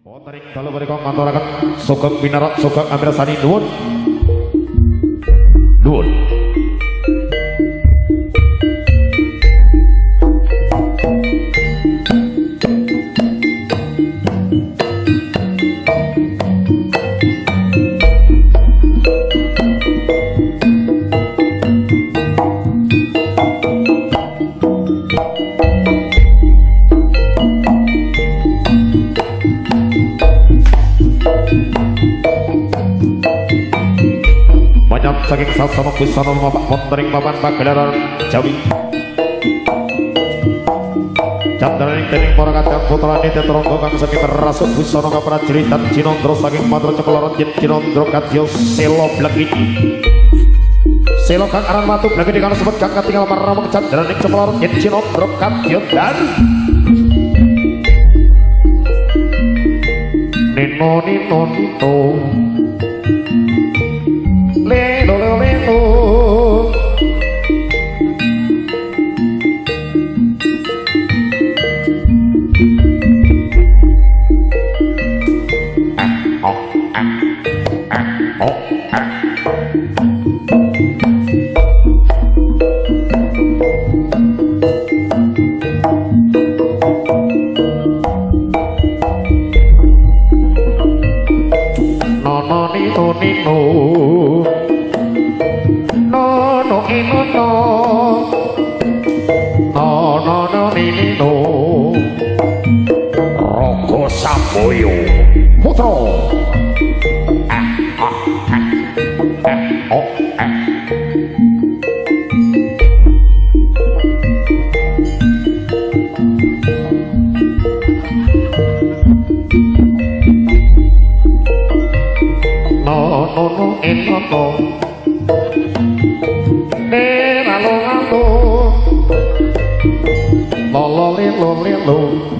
Oh, Potrik kalau mereka masyarakat, sugeng binarat sugeng amir sani dul, dul. Saking sasana busana mapak wonten ing papan pagelaran Jawi. Candraning dening para kadang putrane tetrangga kang saking rasuk busana kaprajuritan Cinandra saking matra cekloron yen Cinandra kadya sela blekit. Sela kang aran watu blekit kang sebut kang katingal marang candraning cekloron yen Cinandra kadya dan Nino nino nino Nera lo lo Lo lo li lo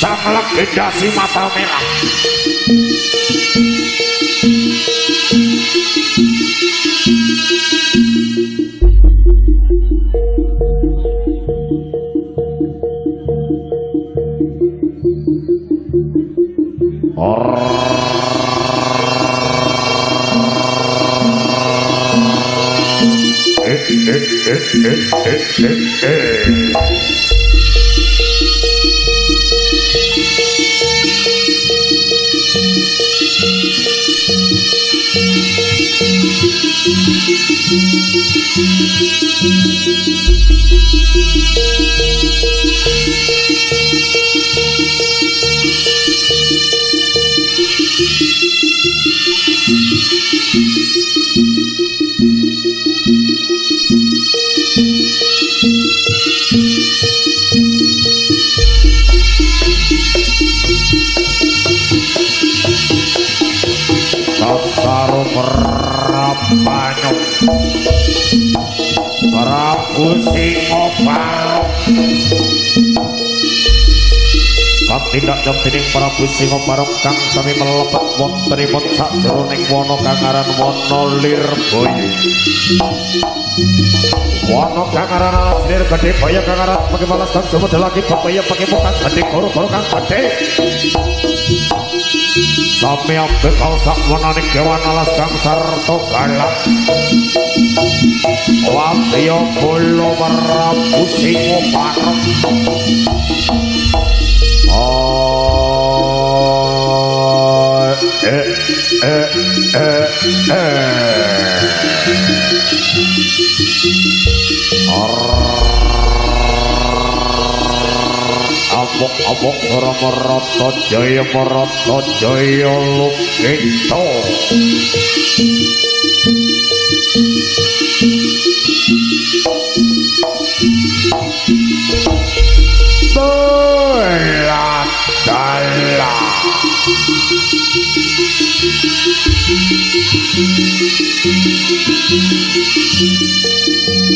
Sang legenda mata merah Eh, eh, tindak jemtining para pusinga parok kang sami melepet wongteripot sak wana kang aran wana lirboy wana kang aran lir gede baya kakaran pake malas kang sumut lagi papaya pake muka gede koro koro kang gede sami ambil kau sak wononik kewan alas kang sarto galak. Wakiyo bolo merah pusingo parok Oh, eh, eh, eh, eh. Ora merata jaya merata jaya lukito Thank you.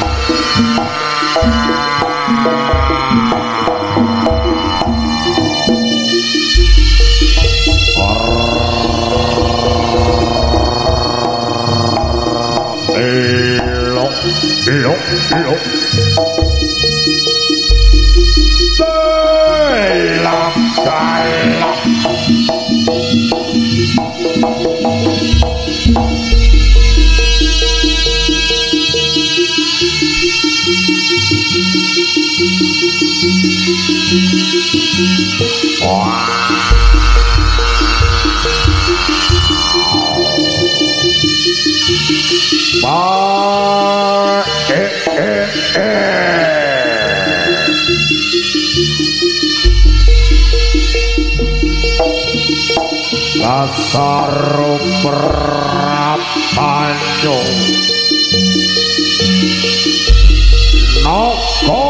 Kasaru Prapanyo Noko.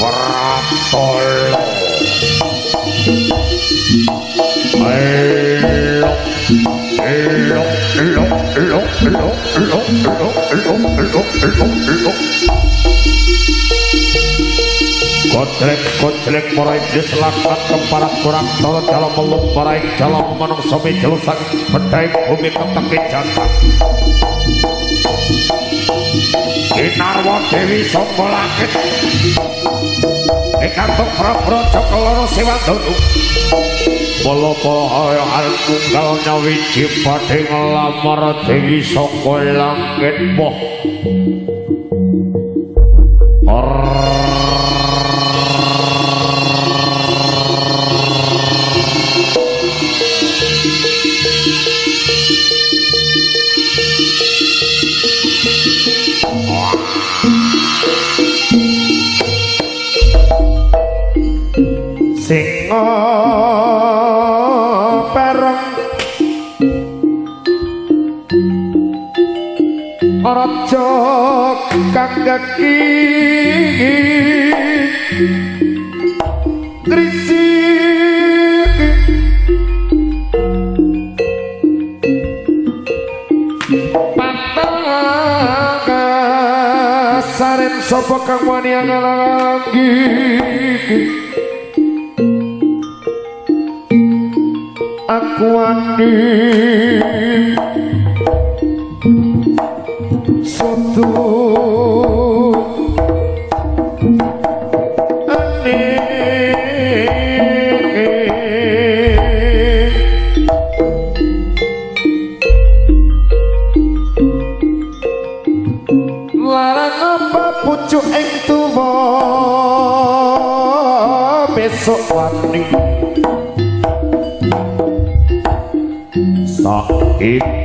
Pratolo. Elok Elok Elok Elok Elok Elok Elok Elok Elok Elok kotrek para iblis diselakat kepala kurang tol calo meluk marai calo menung sobi jelusak pedai bumi ketepi jantan Kinarwa Dewi Sopo Langit. Ikan tuh pro-pro cokoloro siwa dunu Bolo polo hoyo alku galnya wici padi ngelamar Dewi Sopo Langit Boh. Orrrr Saren sapa kang wani ngalangi aku andi soto Yeah.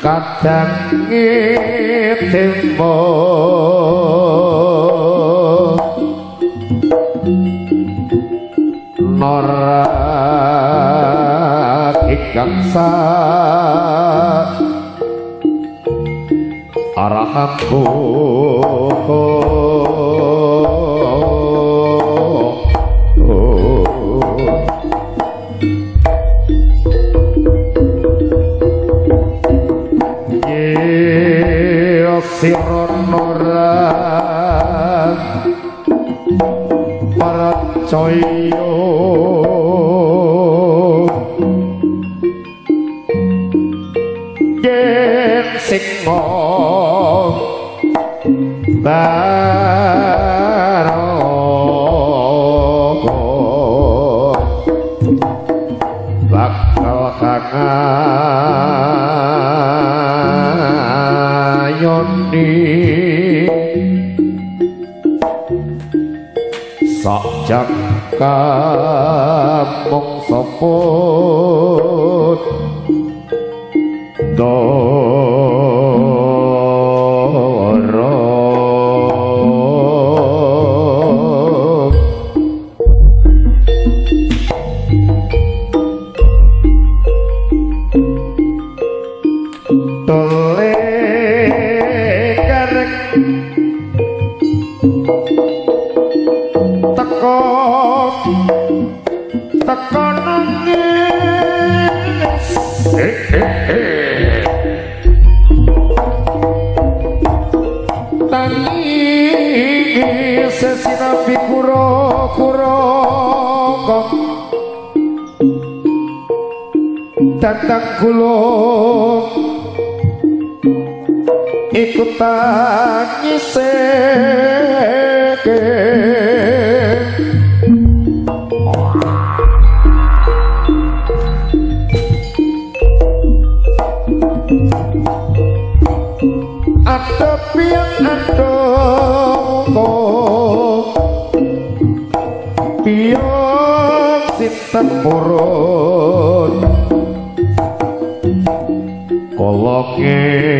kadang ngitimu nora ikan sa arahanku. Saiki tiap kadang ngitimbo nora kikangsa arahanku mong sopot tangisake ada piang ada piang sinten purun koloke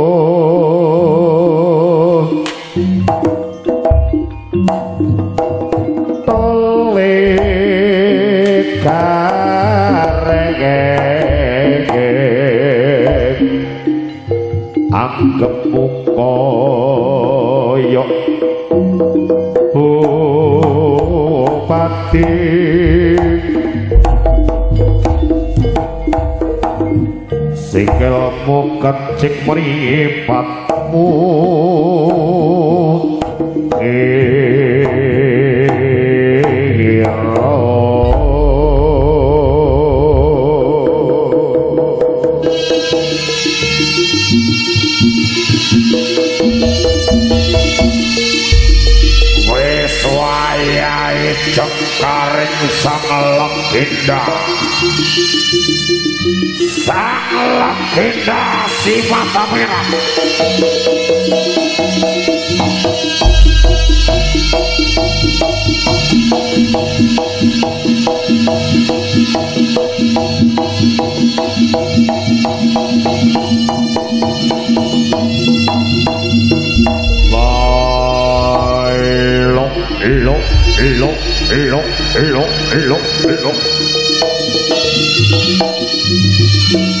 anggap koyo bupati sikilmu kecik meripatmu Wis legenda Sang legenda si mata merah. Lo, lo, lo, lo, lo, lo. Eh,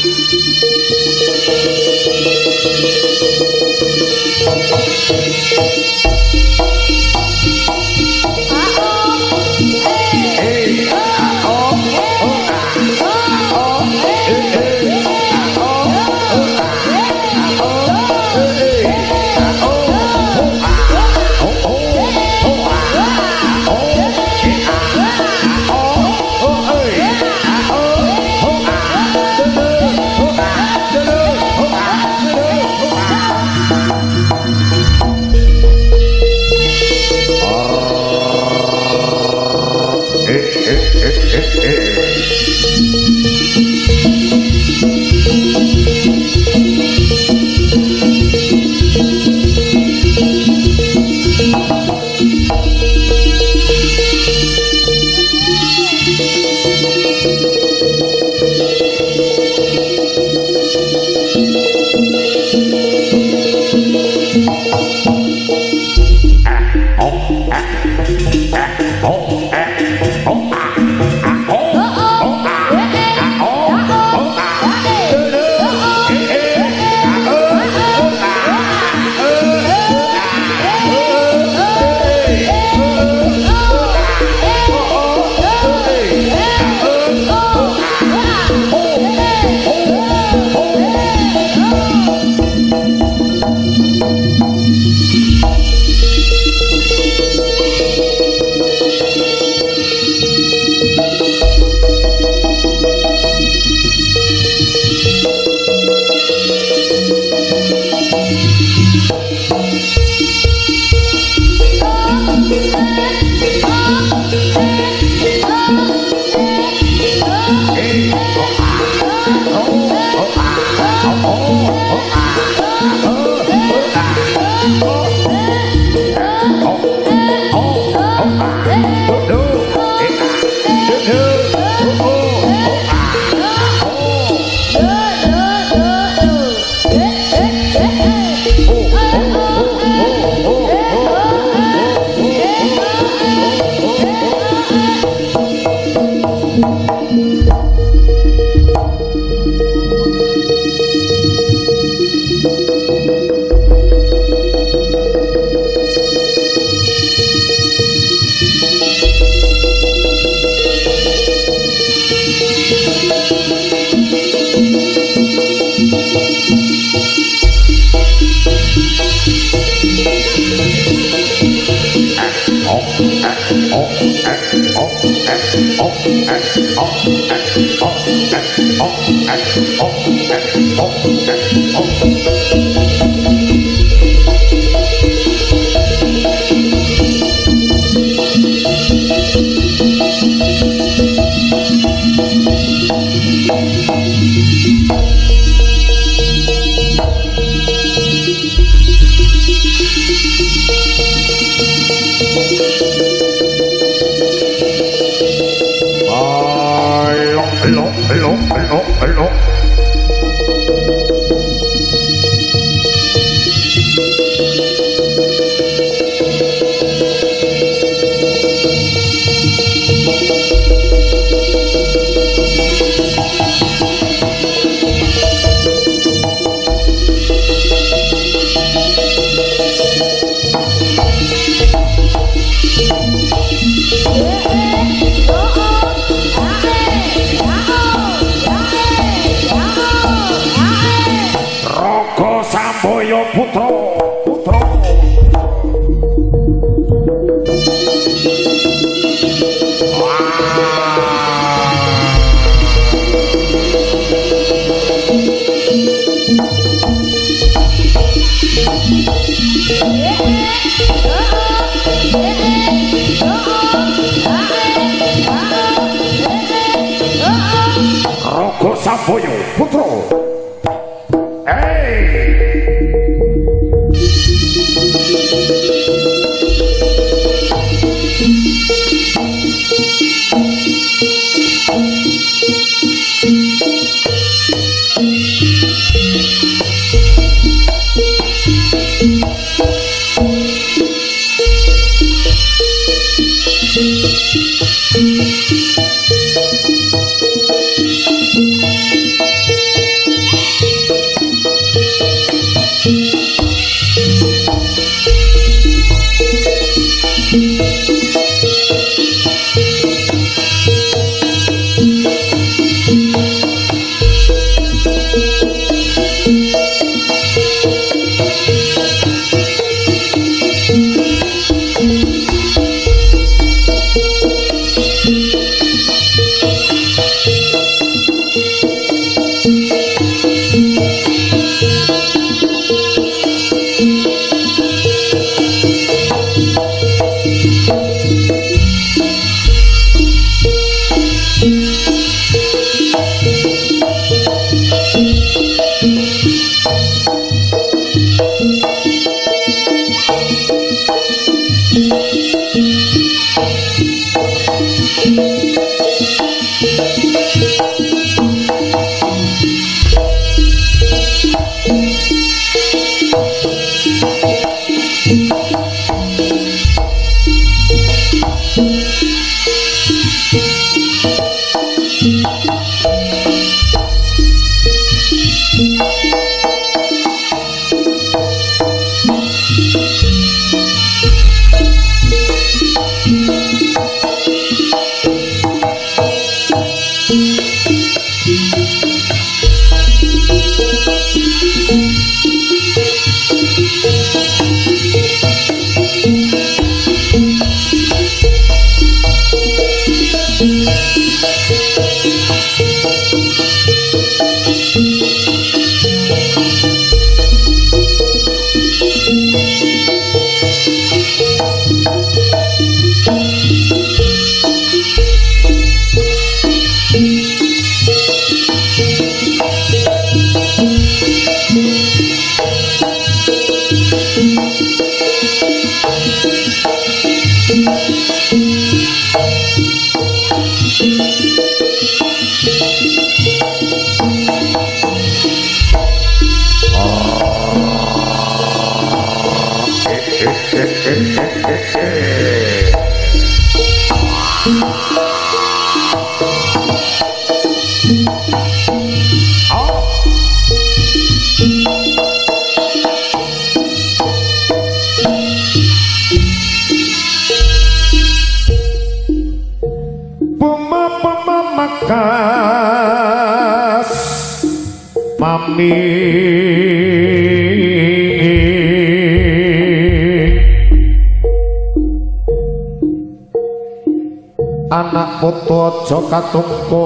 Anak putu aja katungkul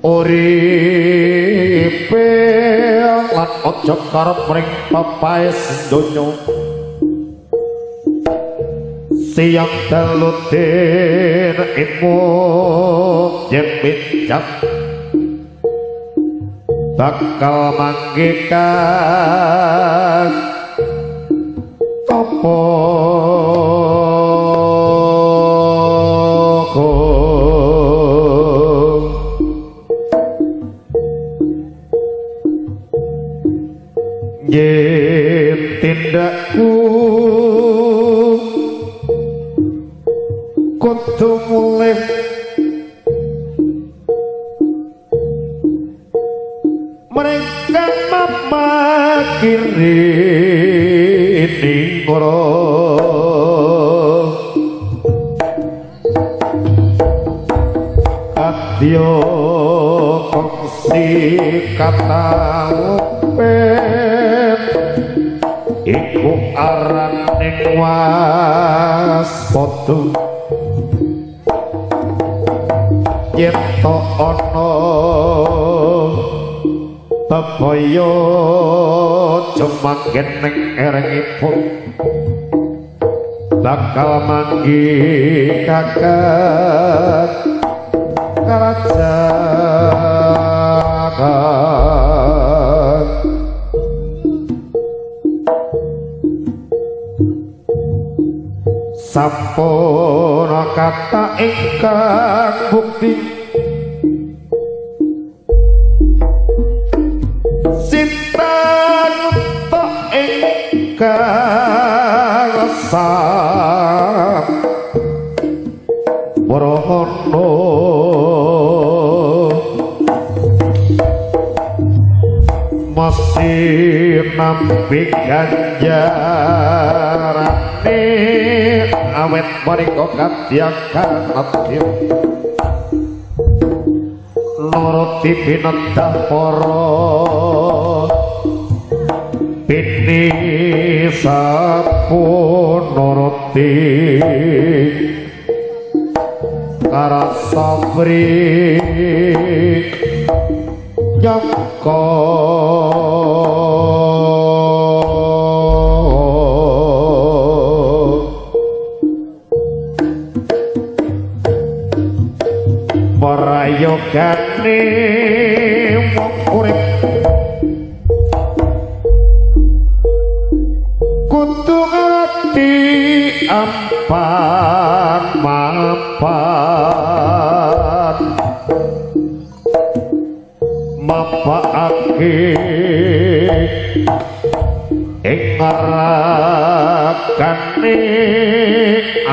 uripe lan aja karep ring papae donya. Siang telutin imu jembit bakal manggikan. Apa kata upet iku aran ning waspodu yen to ana bebaya jumanggen ning erengipun. Bakal manggi kakak kerajaan sampuna kata ingkang bukti. Sinten to ingkang resah Warahono Masih nampi ganjarane awet mariko kadyakan atyo nuruti pinetah para pini sapun nuruti karasabri nyangka marayogane wong urip kudu ati ampan mapan mapaake ing ngarakane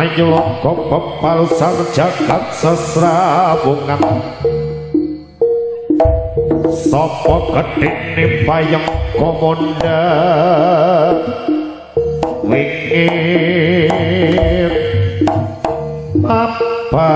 ayo kok pepalsan jagat sesrabungan. Sapa gedene payung komonda wingit. Apa